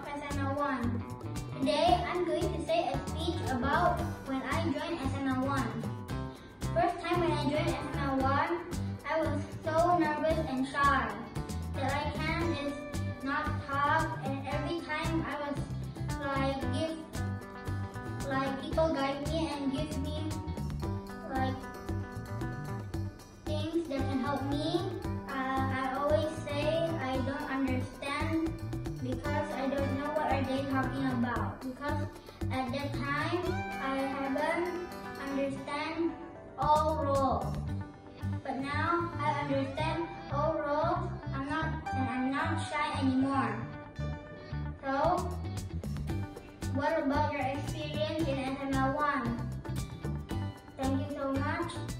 of SMLONE. Today, I'm going to say a speech about when I joined SMLONE. First time when I joined SMLONE, I was so nervous and shy that I can is not talk and every time I was like give like people guide me and give me like things that can help me. talking about because at that time I haven't understand all rules. But now I understand all rules. I'm not and I'm not shy anymore. So what about your experience in SMLONE? Thank you so much.